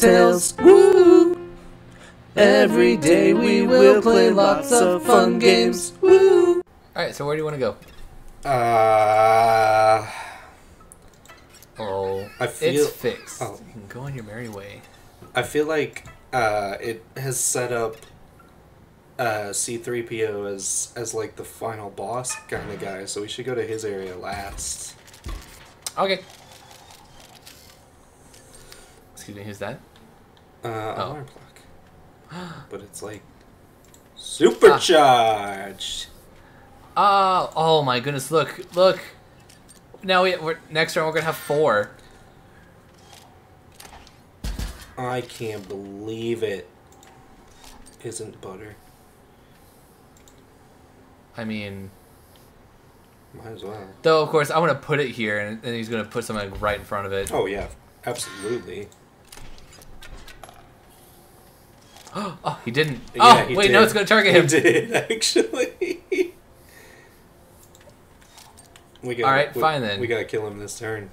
tales. Woo! Every day we will play lots of fun games. Woo! Alright, so where do you want to go? Uh, Oh, I feel- it's fixed. oh. You can go on your merry way. I feel like uh, it has set up uh, C3PO as as like the final boss kind of guy, so we should go to his area last. Okay. Excuse me, who's that? Uh, Oh. alarm clock. but it's like supercharged. Oh, oh my goodness! Look, look. Now we we're, next round we're gonna have four. I can't believe it. Isn't butter? I mean, Might as well. though of course I want to put it here, and then he's gonna put something right in front of it. Oh yeah, absolutely. Oh, he didn't. Yeah, oh, he wait, no, it's gonna target He him. did actually. we gotta, Alright, we- fine then. We gotta kill him this turn.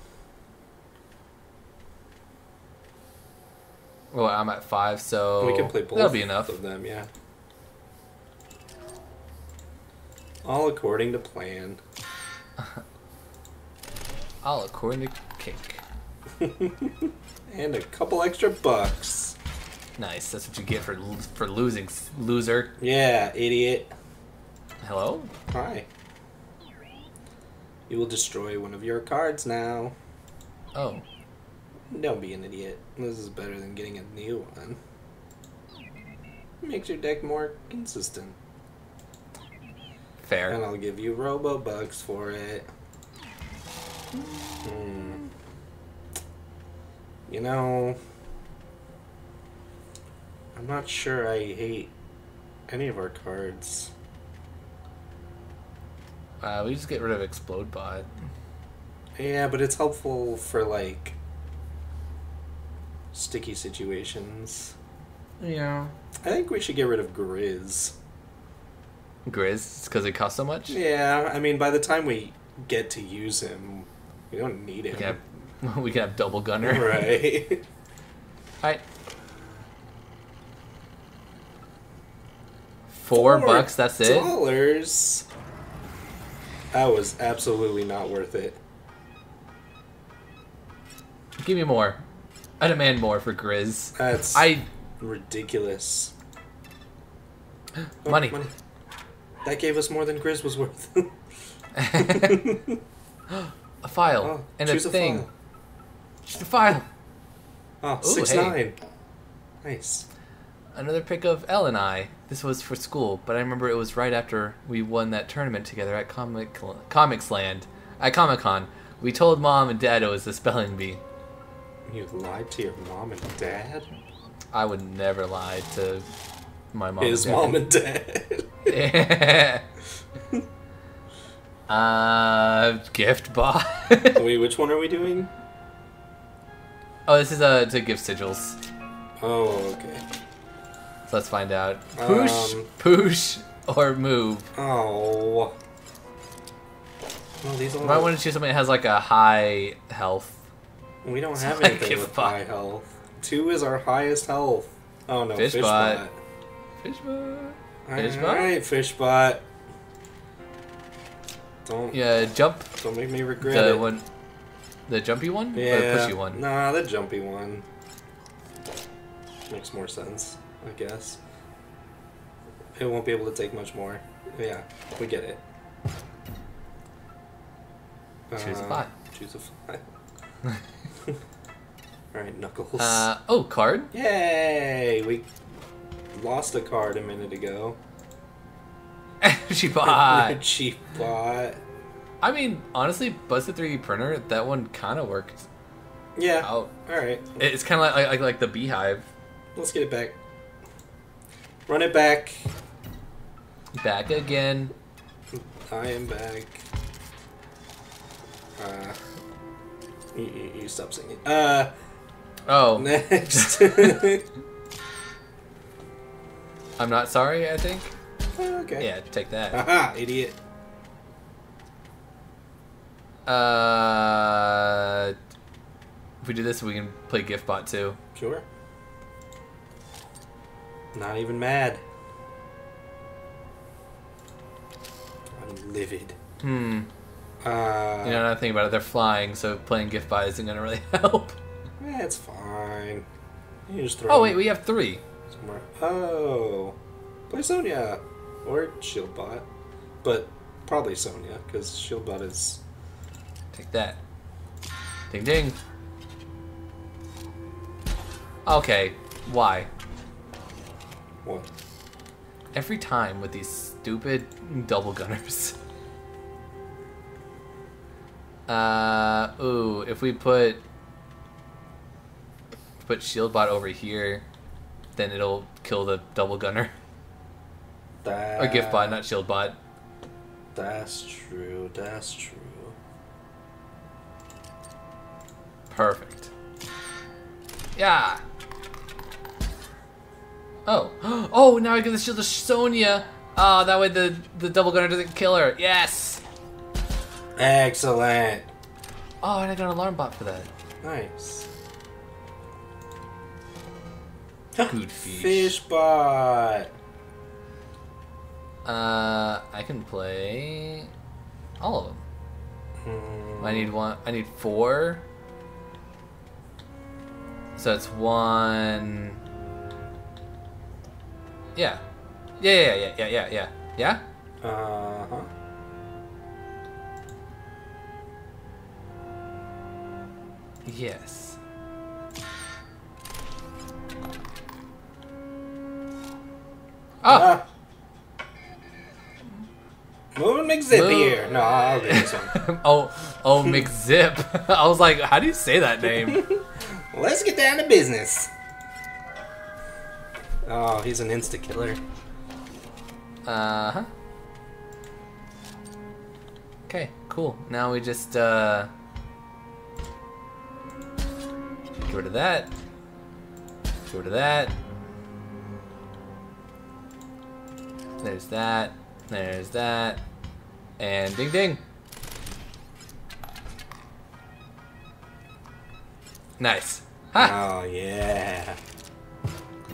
Well, I'm at five, so we can play both. That'll be enough. of them. Yeah. All according to plan. All according to Kink. and a couple extra bucks. Nice. That's what you get for for losing, loser. Yeah, idiot. Hello. Hi. You will destroy one of your cards now. Oh, Don't be an idiot. This is better than getting a new one. Makes your deck more consistent. fair. And I'll give you Robo Bucks for it. Hmm. You know, I'm not sure I hate any of our cards. Uh, we just get rid of Explode Bot. Yeah, but it's helpful for like sticky situations. Yeah. I think we should get rid of Grizz. Grizz, because it costs so much. Yeah, I mean, by the time we get to use him, we don't need We him. can have, we can have double gunner. Right. Alright. Four, bucks. That's it. Dollars. That was absolutely not worth it. Give me more. I demand more for Grizz. That's I ridiculous. Oh, money. That gave us more than Grizz was worth. a file oh, and a thing. file. A file. Oh, Ooh, six hey. nine. Nice. Another pick of Elle and I. This was for school, but I remember it was right after we won that tournament together at Comic Comics Land, at Comic Con. We told mom and dad it was the spelling bee. You lied to your mom and dad. I would never lie to my mom. His and mom and dad. uh, gift box. Wait, which one are we doing? oh, this is a to gift sigils. Oh, okay. So let's find out. Push, Um, push, or move. Oh. Well, these all. You might want to choose something that has like a high health. We don't have like anything a with high health. Two is our highest health. Oh no, Fish fish, bot. bot. Fish bot. Alright, fish bot. Don't Yeah, jump. don't make me regret The it. one, the jumpy one, yeah, or the pushy one. Nah, the jumpy one. Makes more sense, I guess. It won't be able to take much more. Yeah, we get it. Choose a Uh, bot. Choose a file. Alright, Knuckles. Uh, oh, card. Yay! We lost a card a minute ago. she bought. Cheap bot. I mean, honestly, Busted 3D printer. That one kind of worked Yeah. out. Alright, It's kind of like, like like the beehive. let's get it back. Run it back. Back again. I am back. Uh, you, you, you stop singing. Uh, Oh, next. I'm not sorry. I think. okay. Yeah, take that. Haha, idiot. Uh, if we do this, we can play GiftBot too. Sure. Not even mad. I'm livid. Hmm. Uh, You know, now think about it, they're flying, so playing gift bot isn't gonna really help. eh, it's fine. You just throw Oh wait, we have three. somewhere. Oh, play Sonya or Shieldbot, but probably Sonya because Shieldbot is. Take that. Ding ding. Okay, why? What? Every time with these stupid double gunners. Uh, ooh, if we put put shield bot over here, then it'll kill the double gunner That, or gift bot, not shield bot. That's true. That's true. Perfect. Yeah. Oh, oh! Now I get the shield of Sonya. Oh, that way the the double gunner doesn't kill her. Yes. Excellent. Oh, and I got an alarm bot for that. Nice. Good fish. Fishbot. Uh, I can play all of them. Hmm. I need one. I need four. So it's one. Yeah. Yeah, yeah, yeah, yeah, yeah, yeah. Yeah? Uh huh. Yes. Oh! Ah. Moving McZip Move. here. No, I'll do this one. oh, oh, McZip. I was like, how do you say that name? Let's get down to business. Oh, he's an insta killer. Uh huh. Okay, cool. Now we just uh get rid of that. Get rid of that. There's that. There's that. And ding ding. Nice. Ha! Oh yeah.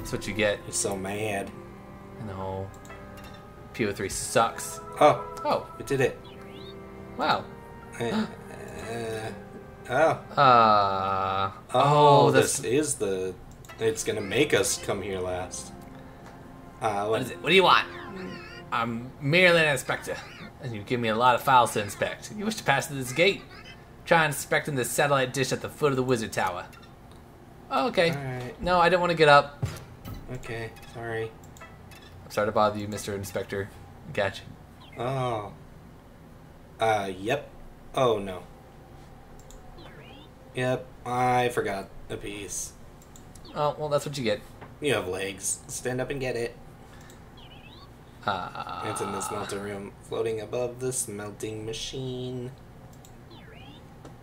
That's what you get. You're so mad. No. P03 sucks. Oh, Oh, we did it. wow. Uh, uh, oh. Uh, Oh, that's this is the. It's gonna make us come here last. Uh, What is it? What do you want? I'm merely an inspector, and you give me a lot of files to inspect. You wish to pass through this gate? Try inspecting this satellite dish at the foot of the wizard tower. Oh, okay. Alright. No, I don't want to get up. Okay, sorry. I'm sorry to bother you, Mr. Inspector. Gotcha. Oh. Uh, yep. Oh no. Yep, I forgot a piece. Oh, well, that's what you get. You have legs. Stand up and get it. Uh, It's in the smelter room, floating above the smelting machine.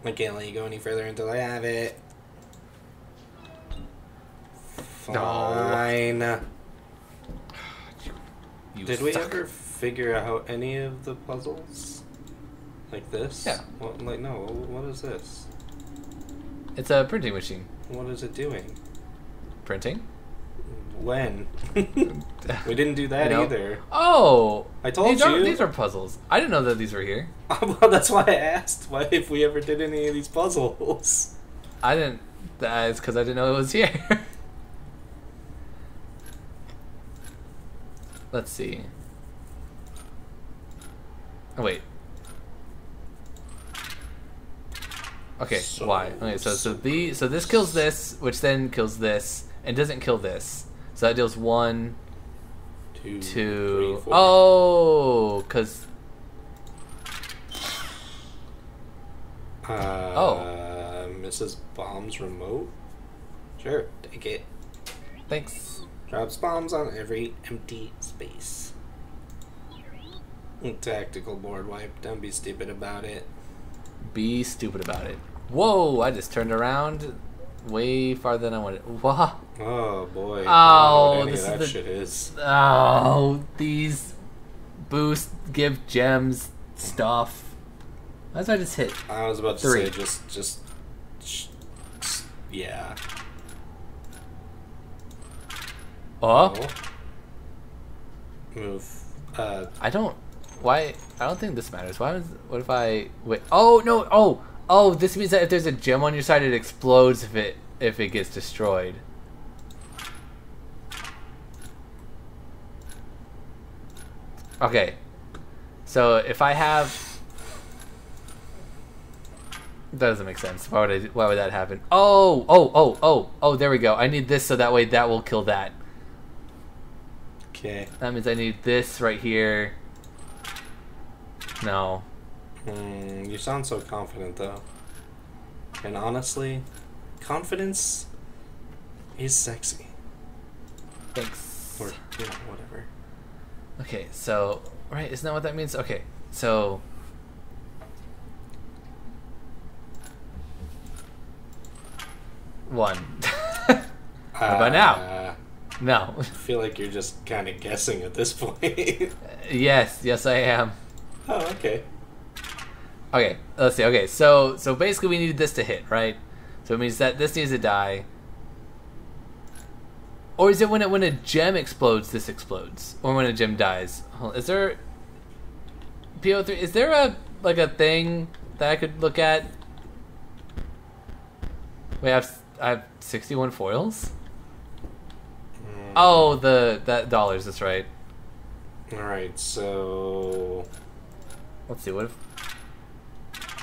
I can't let you go any further until I have it. Fine. you Did we ever figure out any of the puzzles? Like this? Yeah. What, like, no, what is this? It's a printing machine. What is it doing? Printing? When? we didn't do that You know? either. Oh! I told these Are, you. these are puzzles. I didn't know that these were here. well, that's why I asked why if we ever did any of these puzzles. I didn't. That's because I didn't know it was here. Let's see. Oh wait. Okay, So- why? Okay, so so the so this kills this, which then kills this, and doesn't kill this. So that deals one, Two, two. three. Oh, cause Uh, Oh. Mrs. Bomb's remote? Sure, take it. thanks. Drops bombs on every empty space. Tactical board wipe. Don't be stupid about it. Be stupid about it. Whoa! I just turned around way farther than I wanted. Wow. Oh boy. Oh, I don't know what oh, any this is that the- shit is. Oh, these boost give gems stuff. That's why I just hit. I was about to Three. say just, just, s- yeah. Oh, move. Uh, I don't. Why? I don't think this matters. Why? Was, what if I wait? Oh no! Oh oh! This means that if there's a gem on your side, it explodes if it if it gets destroyed. Okay. So if I have. That doesn't make sense. Why would I? Why would that happen? Oh, oh, oh, oh, oh! There we go. I need this so that way that will kill that. Okay. That means I need this right here. No. Hmm, you sound so confident though. And honestly, confidence is sexy. Thanks. Or you know, whatever. Okay, so right, isn't that what that means? Okay, so one. How about now? No. I feel like you're just kind of guessing at this point. yes, yes, I am. oh, okay. Okay, let's see. Okay, so so basically we need this to hit, right? So it means that this needs to die. Or is it when it when a gem explodes, this explodes, or when a gem dies? Is there PO three? Is there a like a thing that I could look at? We have I have sixty one foils. Oh, the that dollars. That's right. All right, so Let's see. What if?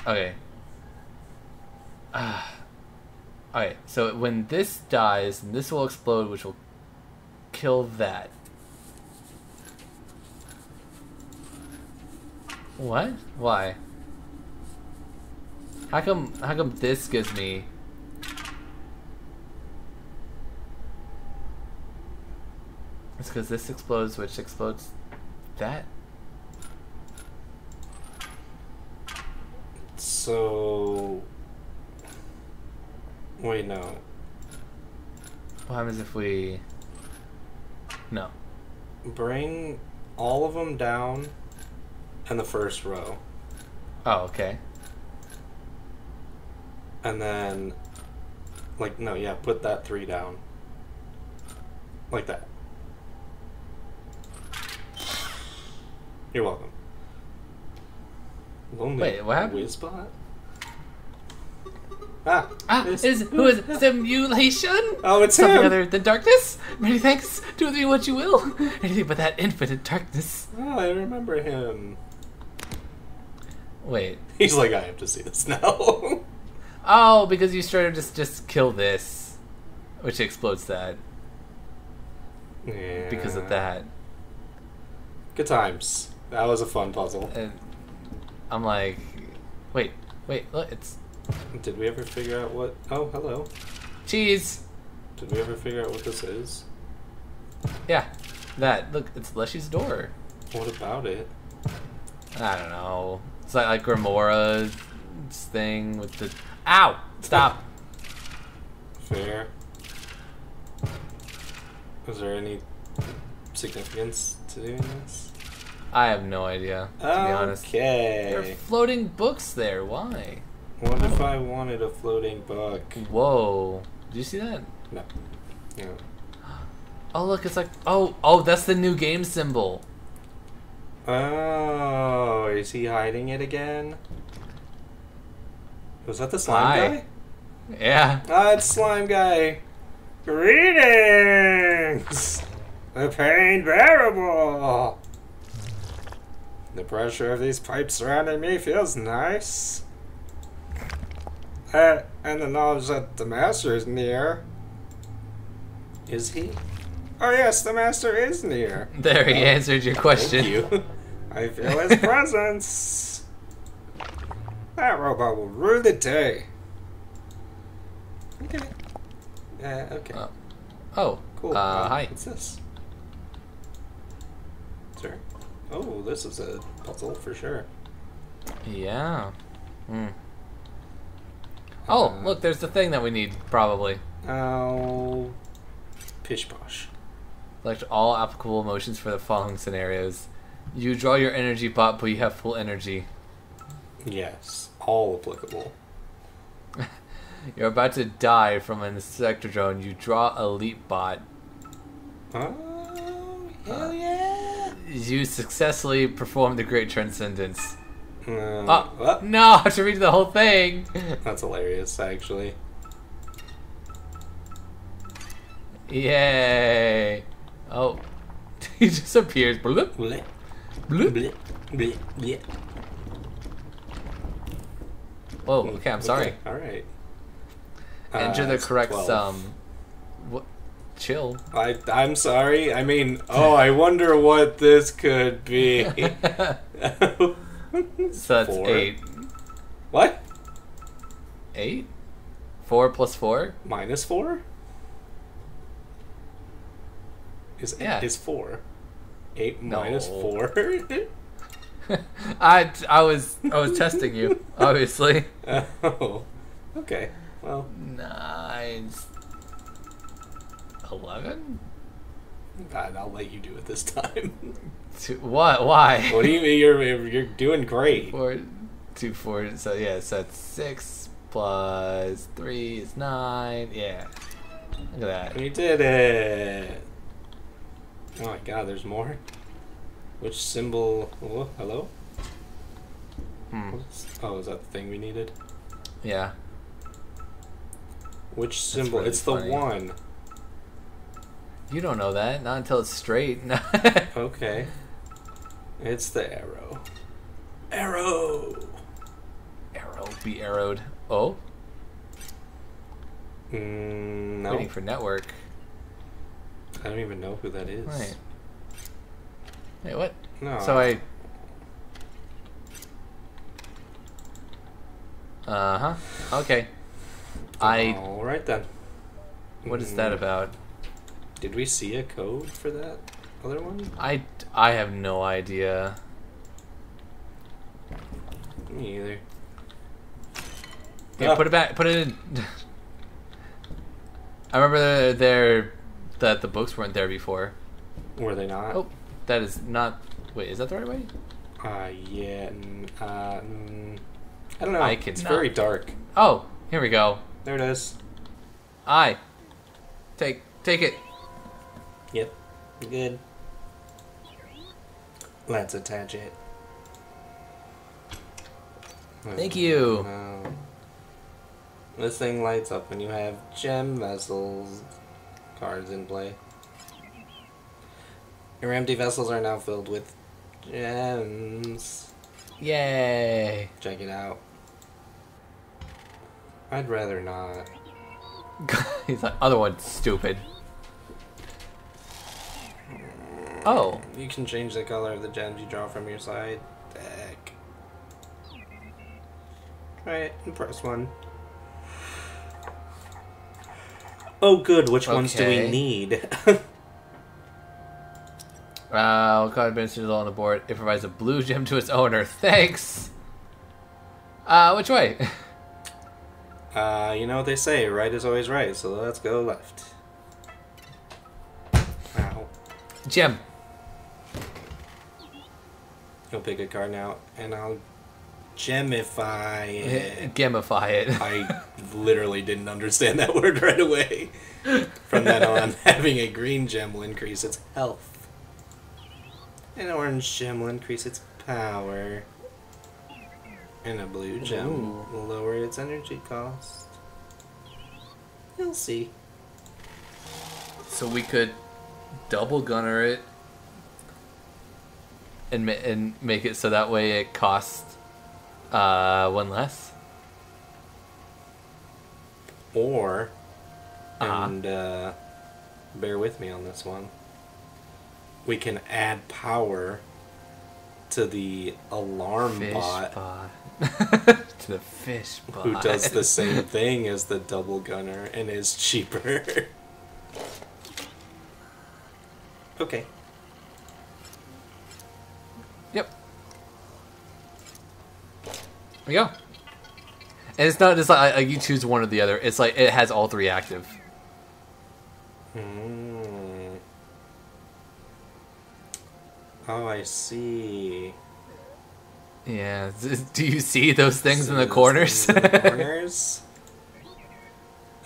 Okay. Ah. okay. So when this dies, and this will explode, which will kill that. What? Why? How come? How come this gives me? It's because this explodes, which explodes that. so wait, no. What happens if we? No. Bring all of them down in the first row, Oh, okay. and then like no, yeah, put that three down, like that. You're welcome. Lonely Wait, what happened? Wizbot? Ah, Ah, this- is who is it? simulation? Oh, it's Something him. other than darkness? Many thanks. Do with me what you will. Anything but that infinite darkness. Oh, I remember him. Wait. He's like, I have to see this now. Oh, because you started just just kill this, which explodes that yeah. because of that. Good times. That was a fun puzzle. And I'm like, wait, wait, look, it's Did we ever figure out what? Oh, hello. cheese. Did we ever figure out what this is? Yeah, that. Look, it's Leshy's door. What about it? I don't know. It's like like Grimora's thing with the. Ow! Stop. Fair. Is there any significance to doing this? I have no idea. To be honest. There are Okay. floating books there. Why? What if I wanted a floating book? Whoa. Did you see that? No. No. Oh, look, it's like. Oh, oh, that's the new game symbol. Oh, is he hiding it again? Was that the slime Hi. guy? Yeah. Ah, it's slime guy. Greetings. The pain bearable. The pressure of these pipes surrounding me feels nice. Uh, and the knowledge that the master is near. Is he? Oh yes, the master is near. There, he Oh, answered your question. Thank you. I feel his presence. That robot will rule the day. Okay. Yeah, okay. Oh. Oh. cool. Uh, hi. What's this? Sure. Oh, this is a puzzle for sure. Yeah. Hmm. Oh, Uh, look, there's the thing that we need, probably. Oh. Pish posh. Select all applicable motions for the following scenarios. You draw your energy bot, but you have full energy. Yes. All applicable. You're about to die from an Insectodrone. You draw a leap bot. Oh, hell yeah! You successfully performed the Great Transcendence. Uh, Oh, what? no, I have to read the whole thing. That's hilarious, actually. Yay. Oh. he just appears. Bloop, bloop. bleh, bleh, bleh. Whoa, okay, I'm sorry. Okay, all right. Enter Uh, the correct 12. sum. What? Chill. I I'm sorry. I mean, oh, I wonder what this could be. So that's Four. eight. What? Eight? Four plus four? Minus four? Is Yeah. is four? Eight No. minus four? I, I was I was testing you, obviously. oh, okay. Well, Nine. Eleven? God, I'll let you do it this time. Two, what? Why? what do you mean? You're you're doing great. Four, two, four. So yeah, so that's six plus three is nine. Yeah. Look at that. We did it. Oh my God, there's more. Which symbol? Oh, hello. Hmm. Oh, is that the thing we needed? Yeah. Which symbol? really it's funny. the one. You don't know that. Not until it's straight. Okay. It's the arrow. Arrow. Arrow be arrowed. Oh, Mm, no, waiting for network. I don't even know who that is. Right. Wait, what? No. So I. Uh huh. Okay. I. All right then. What is that Mm, about? Did we see a code for that other one? I. I have no idea. Me either. Yeah, Ah. put it back. Put it in. I remember there that the books weren't there before. Were they not? Oh, that is not. Wait, is that the right way? Uh, yeah. Uh, I don't know. I It's cannot- very dark. Oh, here we go. There it is. I. Take take it. Yep. Good. Let's attach it. Thank you. No. This thing lights up when you have gem vessels cards in play. Your empty vessels are now filled with gems. Yay. Check it out. I'd rather not. He's like, other one's stupid. Oh, You can change the color of the gems you draw from your side deck. Try it and press one. Oh, good. Which ones do we Okay. need? uh, card administers on the board? It provides a blue gem to its owner. Thanks. Uh, which way? uh, you know what they say, right is always right, so let's go left. Ow. Gem. You'll pick a card now, and I'll gemify it. Gamify it. I literally didn't understand that word right away. From then on, having a green gem will increase its health. An orange gem will increase its power. And a blue gem Ooh. will lower its energy cost. You'll see. so we could double gunner it and ma- and make it so that way it costs uh one less. Or, Uh-huh. and uh, bear with me on this one, we can add power to the alarm Fish bot. bot. to the fish bot. who does the same thing as the double gunner and is cheaper. okay. We go. And it's not just like, like you choose one or the other. It's like it has all three active. Hmm. Oh, I see. Yeah. Do you see those things So in the corners? in the corners.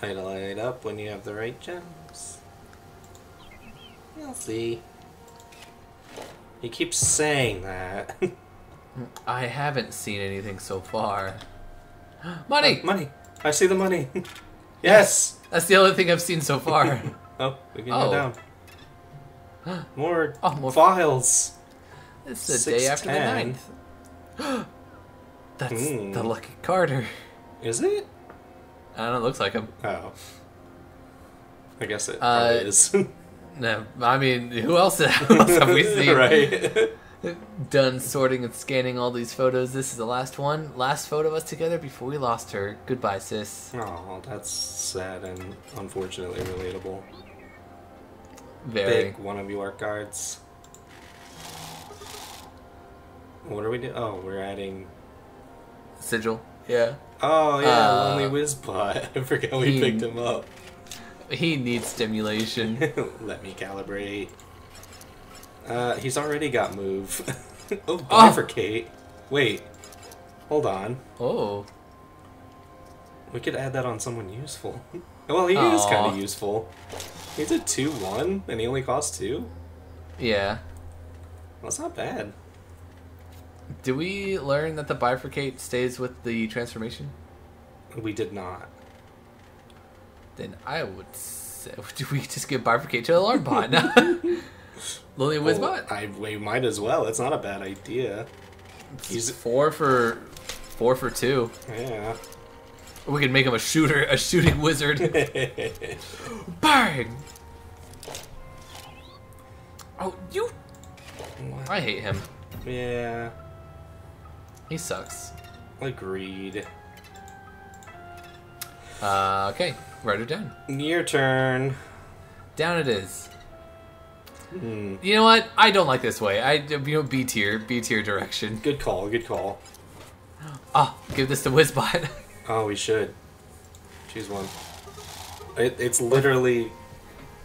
It'll light up when you have the right gems. You'll see. He keeps saying that. I haven't seen anything so far. Money! money. I see the money. yes. That's the only thing I've seen so far. Oh, we can Oh. go down. More, Oh, more- files. it's the day after the 610. 9th. That's Hmm. the lucky Carter. Is it? I don't know, it looks like him. Oh. I guess it Uh, probably is. No, I mean, who else, who else have we seen? right. Done sorting and scanning all these photos. This is the last one. Last photo of us together before we lost her. Goodbye, sis. Oh, that's sad and unfortunately relatable. Very. Pick one of your cards. What are we doing? Oh, we're adding. Sigil. Yeah. Oh yeah, Uh, Lonely Wizbot. I forgot we he- picked him up. He needs stimulation. Let me calibrate. Uh, he's already got move. oh, Oh. bifurcate. Wait, hold on. oh. We could add that on someone useful. well, he is kind of useful. He's a two-one, and he only costs two. Yeah. Well, That's not bad. Did we learn that the bifurcate stays with the transformation? We did not. Then I would say, do we just give bifurcate to Alarm Bot? Lonely Well, Wizbot? I we might as well. It's not a bad idea. He's four for four for two. Yeah. We could make him a shooter, a shooting wizard. Bang! Oh, you! I hate him. yeah. He sucks. Agreed. Uh, okay, write it down. Your turn. Down it is. Hmm. You know what? I don't like this way. I you know B tier, B tier direction. Good call. Good call. Ah, give this to Wizbot. Oh, we should. Choose one. It, it's literally.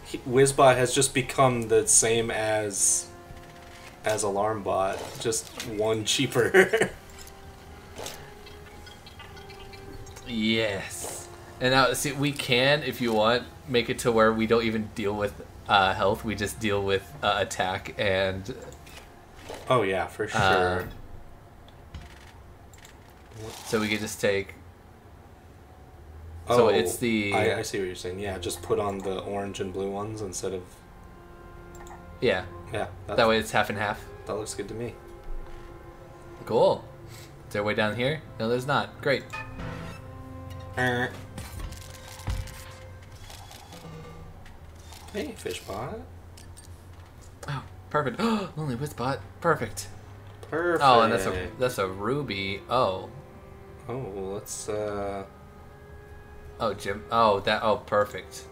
he- Wizbot has just become the same as. as Alarmbot, just one cheaper. yes. And now, see, we can, if you want, make it to where we don't even deal with uh, health. We just deal with uh, attack and oh yeah, for sure. Uh, so we could just take. so oh, it's the- I, I see what you're saying. Yeah, just put on the orange and blue ones instead of. Yeah, Yeah, that, that way it's half and half. that looks good to me. Cool. Is there a way down here? No, there's not. Great. Hey, Fishbot. Oh, perfect. Lonely Wizbot. Perfect. Perfect. Oh, and that's a that's a ruby. Oh, Oh, let's uh. oh, Jim. Oh, that. Oh, perfect.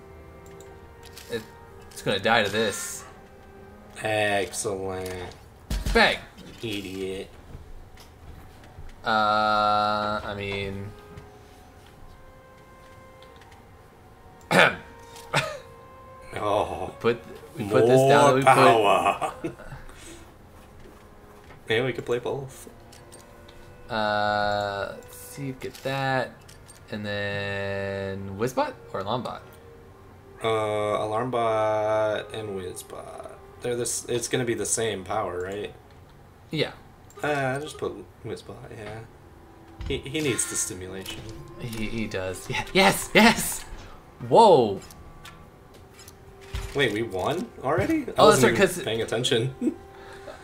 It, it's gonna die to this. Excellent. Bang. Idiot. Uh, I mean. Oh. put we put this down. We put power. yeah, we could play both. uh. Let's see. Get that, and then Wizbot or Lombot. Uh, Alarmbot and Wizbot. They're this. It's gonna be the same power, right? Yeah. Uh, just put Wizbot. Yeah. He he needs the stimulation. He, he does. Yeah. Yes. Yes. Whoa. Wait, we won already? I Oh, that's right, 'cause- paying attention.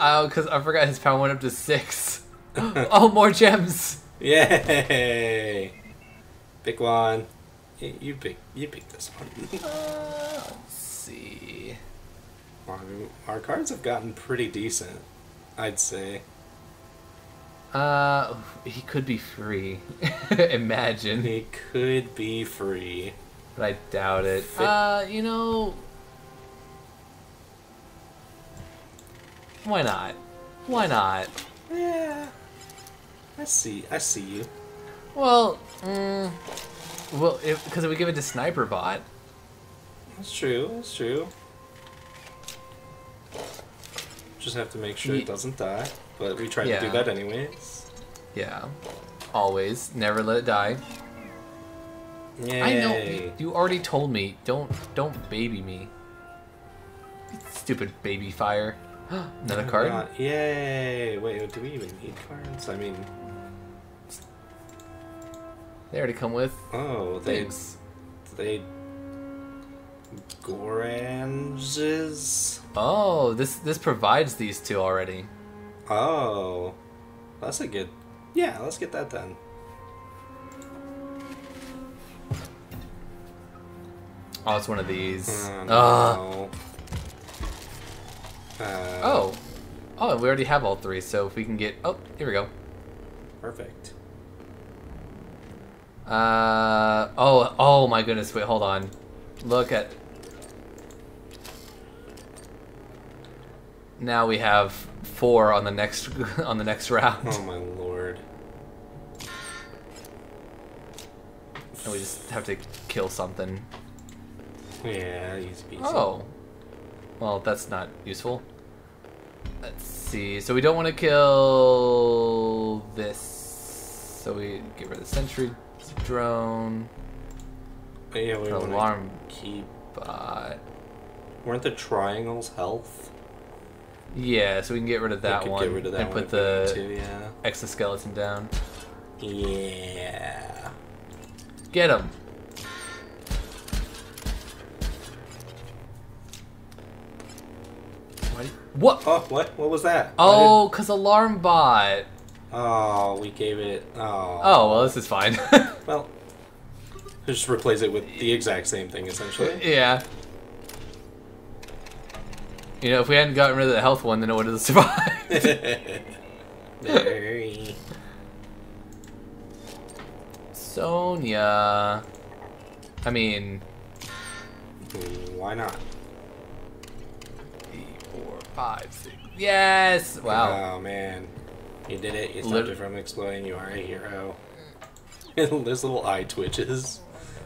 Oh, because I forgot his power went up to six. oh, more gems. Yay! Pick one. You pick. You pick this one. Uh, let's see. our, our cards have gotten pretty decent, I'd say. Uh, he could be free. Imagine, He could be free. but I doubt it. Fit- Uh, you know, why not? Why not? Yeah. I see. I see you. Well, mm, well, because if, we give it to Sniper Bot, That's true. That's true. Just have to make sure Ye- it doesn't die. But we try to do that anyways. yeah, always never let it die. Yay. I know you, you already told me. Don't don't baby me. Stupid baby fire. Another card. Uh, yay! Wait, do we even need cards? I mean, They already come with oh, they things. they Goranges. Oh, this this provides these two already. Oh, that's a good. Yeah, let's get that done. Oh, it's one of these. Oh, Ah. no. Oh, we already have all three, so if we can get... Oh, here we go. perfect. Uh, oh, oh my goodness, wait, hold on. Look at... Now we have four on the next on the next round. Oh my lord. And we just have to kill something. Yeah, easy peasy. Oh. Well, that's not useful. Let's see. So we don't want to kill this. So we get rid of the sentry drone. yeah, we want Alarm to keep. bot. Weren't the triangles health? Yeah, so we can get rid of that one Get rid of that and one put the to, yeah. exoskeleton down. Yeah. Get him. What? Oh, what? What was that? Oh, cause alarm bot. Oh, we gave it. Oh. Oh well, this is fine. Well, just replace it with the exact same thing, essentially. yeah. You know, if we hadn't gotten rid of the health one, then it would have survived. Very. Sonia. I mean, Why not? Five, six. Yes! Wow. Oh man, you did it. You Lit- stopped it from exploding. You are a hero. This little eye twitches.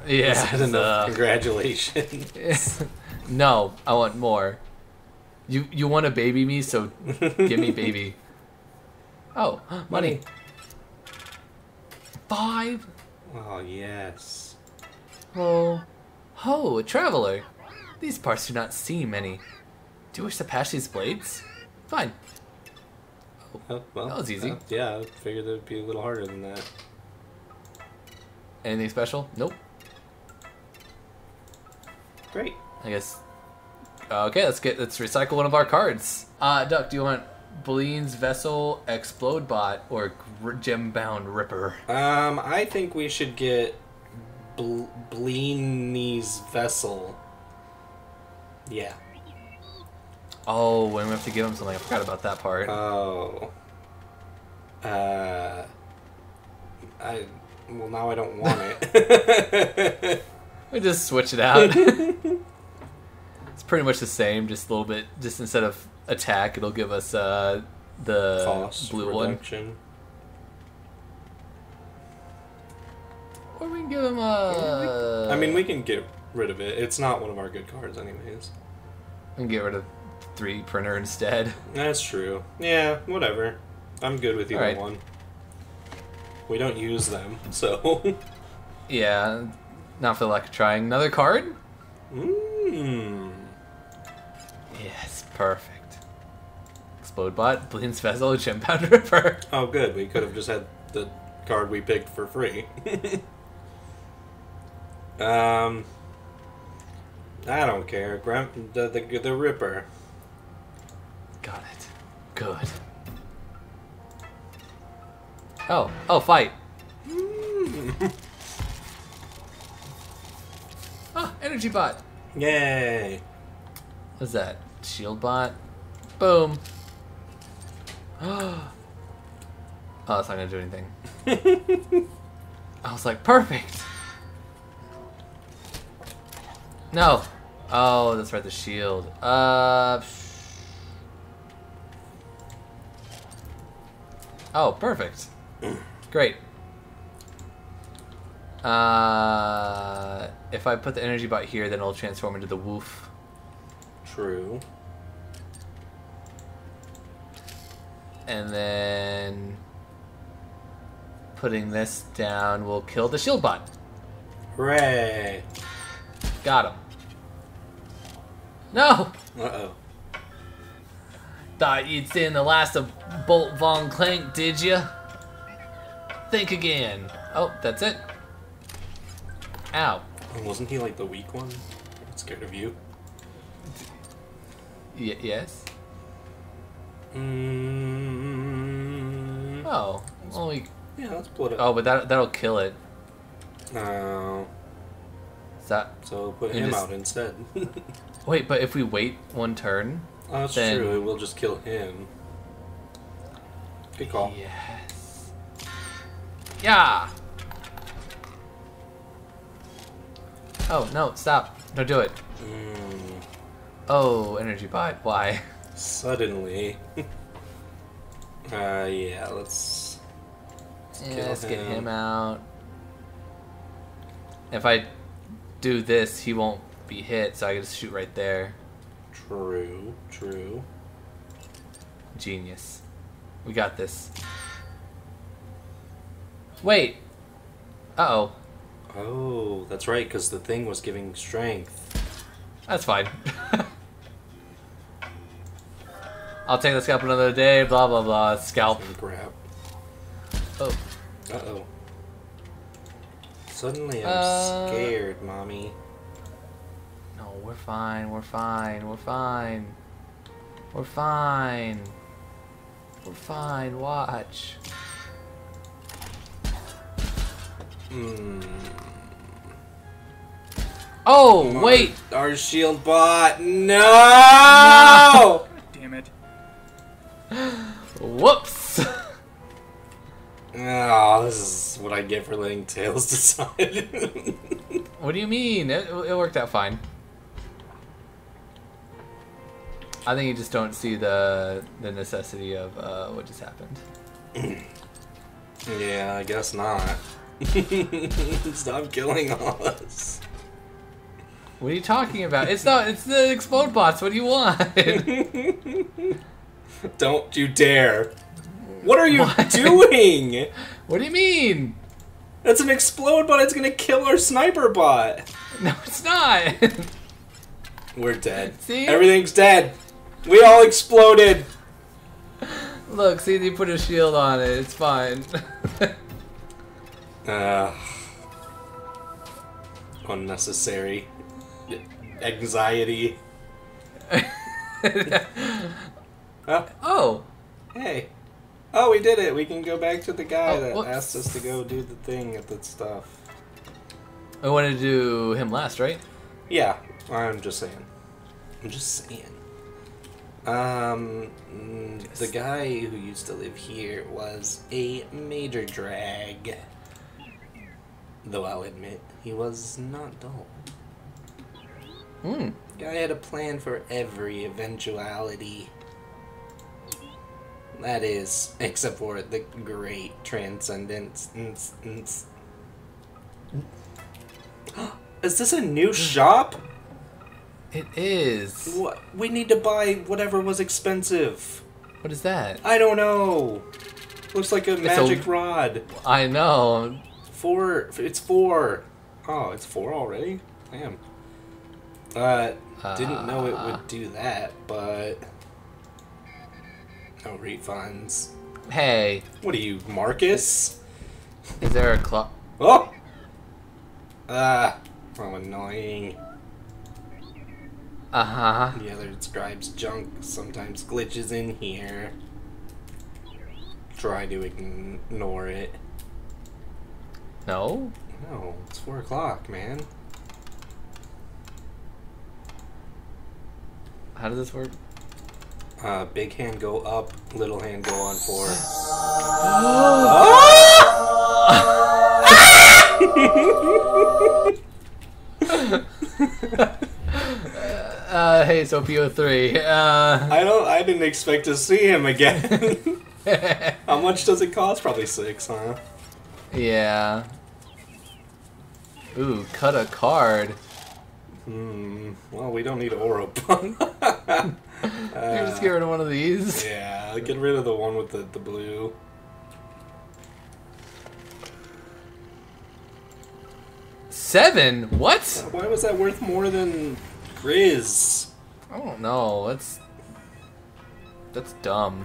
Yeah. Is that enough? uh, Congratulations. no, I want more. You you want to baby me, so give me baby. Oh, money. Five. Oh yes. Oh, oh, a traveler. These parts do not seem many. Do you wish to patch these blades? Fine. Oh, well, That was easy. uh, yeah, I figured it would be a little harder than that. Anything special? Nope. Great. I guess. Okay, let's get let's recycle one of our cards. Uh, Duck, do you want Bleene's Vessel, Explode Bot, or Gembound Ripper? Um, I think we should get Bl- Bleeny's vessel. Yeah. Oh, when we have to give him something, I forgot about that part. Oh. Uh. I. Well, now I don't want it. we just switch it out. it's pretty much the same, just a little bit. Just instead of attack, it'll give us uh, the Cost blue one. Or we can give him a. I mean, we can get rid of it. It's not one of our good cards, anyways. And get rid of three printer instead. That's true. Yeah, whatever. I'm good with either Alright. one. We don't use them, so. Yeah, not for the lack of trying. Another card? Mmm. Yes, perfect. Explode bot, Bleene's Vessel, Gembound Ripper. Oh, good. We could have just had the card we picked for free. um. I don't care. Grim, the, the the Ripper. Got it. Good. Oh, oh, fight. Ah, energy bot. Yay! What's that? Shield bot. Boom. oh, that's not gonna do anything. I was like, perfect. No. Oh, that's right, the shield. Uh. Oh, perfect. Great. Uh, if I put the energy bot here, then it'll transform into the woof. True. And then putting this down will kill the shield bot. Hooray! Got him. No! Uh oh. Thought you'd seen the last of Bolt Von Clank, did you? Think again. Oh, that's it. Ow. Wasn't he like the weak one? Scared of you? Y- yes. Mm, Oh. We... yeah, let's pull it. Oh, but that that'll kill it. Oh, Is that... so put him just- out instead. Wait, but if we wait one turn. Oh, that's Then- true. It will just kill him. Good call. Yes. Yeah. Oh no! Stop! Don't do it. Mm, Oh, energy bot. Why? suddenly. uh, yeah. Let's. let's Yeah, let's get him out. If I do this, he won't be hit, so I can just shoot right there. True. True. Genius. We got this. Wait. Uh oh. Oh, that's right. Because the thing was giving strength. That's fine. I'll take the scalp another day. Blah blah blah. Scalp. Grab. Oh. Uh oh. Suddenly I'm Uh, scared, mommy. No, we're fine. We're fine. We're fine. We're fine. We're fine. Watch. Hmm. Oh Come on, wait. Our shield bot. No! Damn it. Whoops. oh, this is what I get for letting Tails decide. What do you mean? It, it worked out fine. I think you just don't see the the necessity of uh, what just happened. yeah, I guess not. Stop killing all us. What are you talking about? It's not. It's the explode bots. What do you want? Don't you dare. What are you What? doing? what do you mean? That's an explode bot. It's gonna kill our sniper bot. No, it's not. We're dead. See? Everything's dead. We all exploded. Look, see, they put a shield on it. It's fine. Uh, unnecessary anxiety. Oh, oh, hey. Oh, we did it. We can go back to the guy Oh, that whoops. asked us to go do the thing at the stuff. I wanted to do him last, right? Yeah, I'm just saying. I'm just saying. Um, the guy who used to live here was a major drag. Though I'll admit, he was not dull. Hmm. Guy had a plan for every eventuality. That is, except for the great transcendence. Ns- ns- Is this a new shop? It is. We need to buy whatever was expensive. What is that? I don't know. Looks like a a- magic rod. I know. Four. It's four. Oh, it's four already. Damn. Uh, didn't know it would do that, but no refunds. Hey, What are you, Marcus? is there a clock? Oh. Ah, how annoying. Uh huh. The other scribe's junk sometimes glitches in here. Try to ignore it. No. No, it's four o'clock, man. How does this work? Uh, big hand go up, little hand go on four. Uh, hey, so P03. Uh, I don't. I didn't expect to see him again. How much does it cost? Probably six, huh? yeah. Ooh, cut a card. Hmm. Well, we don't need Oro Oropon. You just get rid of one of these. yeah, get rid of the one with the, the blue. Seven? What? Why was that worth more than Grizz? I don't know. Let's. that's dumb.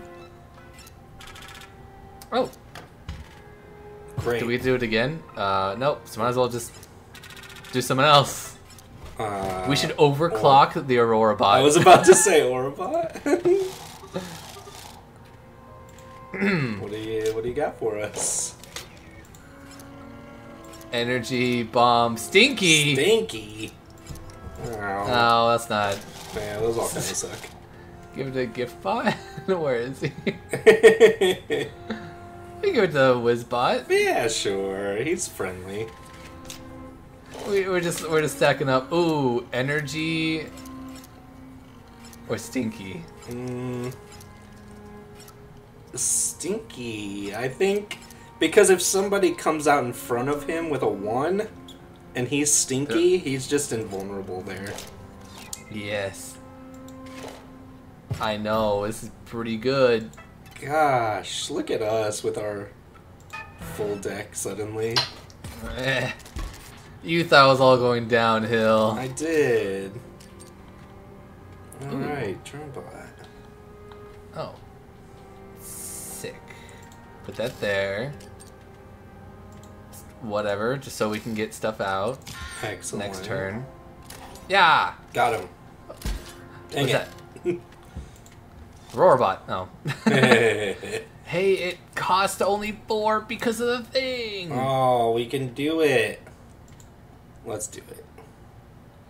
Oh, Great. do we do it again? Uh, nope. So might as well just do something else. Uh, We should overclock the Aurora bot. I was about to say Orobot. what do you What do you got for us? Energy bomb, Stinky. Stinky. Oh, no, that's not. yeah, those all kind of suck. Give it a gift bot. Where is he? We give it to Wizbot. yeah, sure. He's friendly. We, we're just we're just stacking up. Ooh, energy or stinky. Mm, stinky. I think because if somebody comes out in front of him with a one, and he's stinky, he's just invulnerable there. Yes. I know this is pretty good. Gosh, look at us with our full deck suddenly. Eh. You thought it was all going downhill. I did. Alright, Trumbot. Oh. Sick. Put that there. Whatever, just so we can get stuff out. Excellent. Next turn. Yeah! Got him. Dang What's that? Roarbot. Oh. hey, it cost only four because of the thing! oh, we can do it. Let's do it.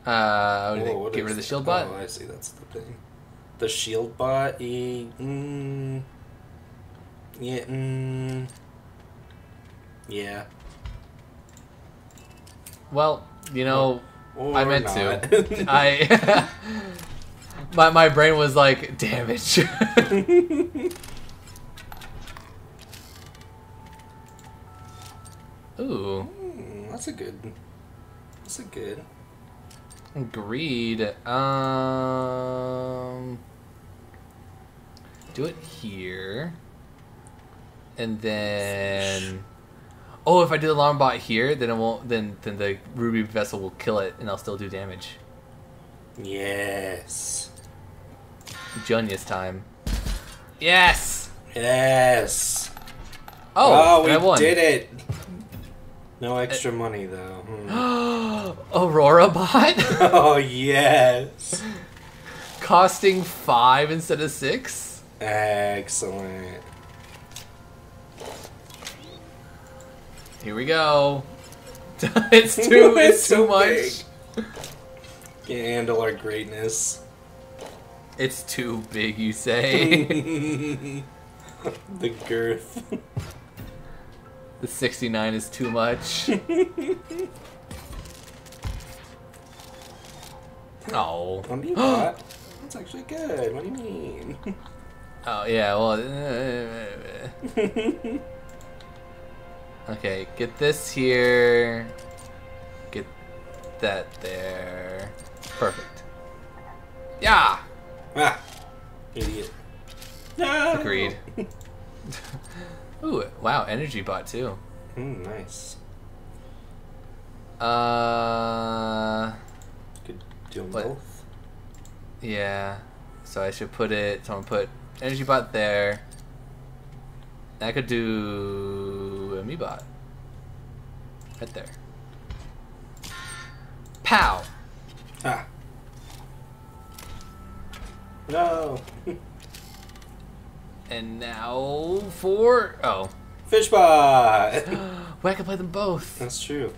Uh, what do you Whoa, what Get rid of the shield bot? Oh, I see. That's the thing. The shield bot. E. Mm, yeah. Mm, yeah. Well, you know, Or I meant not. to. I. my, my brain was like, damage. Ooh. Hmm, that's a good. That's a good. Greed. Um. Do it here. And then. Oh, if I do the alarm bot here, then it won't. Then then the ruby vessel will kill it, and I'll still do damage. Yes. Junius time. Yes. Yes. Oh, we I won. did it. No extra money though. Hmm. Aurora bot oh yes. costing five instead of six. Excellent. Here we go. it's too. It's too much. big. Can't handle our greatness. It's too big, you say. the girth. the 69 is too much. oh. What do you got? That's actually good. What do you mean? Oh, yeah, well. Uh, uh, uh, okay, get this here. Get that there. Perfect. Yeah! ah, idiot. No. Agreed. Ooh, wow, energy bot too. Mm, nice. Uh. Could do them both. Yeah. So I should put it. So I'm gonna put energy bot there. I could do me bot. Right there. Pow! Ah. No. And now for oh, Fishbot. well I can play them both. That's true.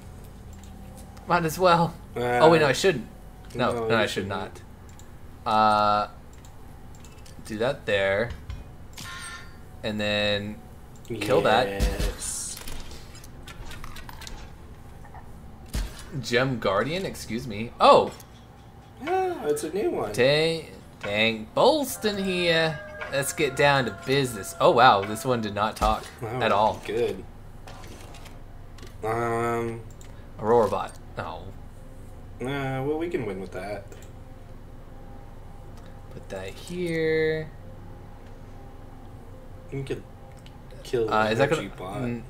Might as well. Uh, Oh wait, no, I shouldn't. No, no, no, I should not. Uh, do that there, and then kill that. Yes. Gem Guardian. Excuse me. Oh, Ah, it's a new one. dang, dang, Bolston here. Let's get down to business. Oh wow, this one did not talk Oh, at all. Good. Um. Aurora bot. Oh, Nah, well, we can win with that. put that here. We could kill Uh, is that gonna? bot. mm.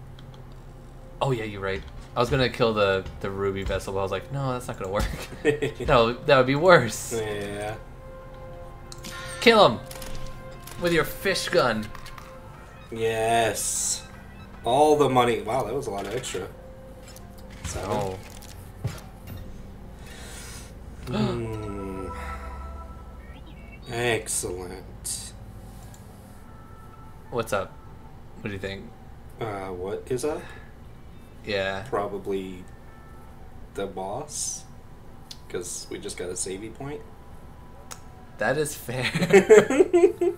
Oh yeah, you're right. I was gonna kill the the ruby vessel, but I was like, no, that's not gonna work. no, that would be worse. yeah. Kill him. with your fish gun. Yes. All the money. Wow, that was a lot of extra. Seven. Oh. Hmm. Excellent. What's up? What do you think? Uh, what is up? Yeah. Probably the boss. Because we just got a savey point. That is fair.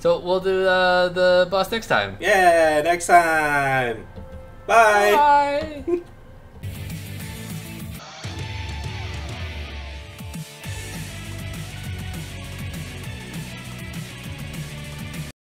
so we'll do uh, the boss next time. yeah, next time. Bye. Bye.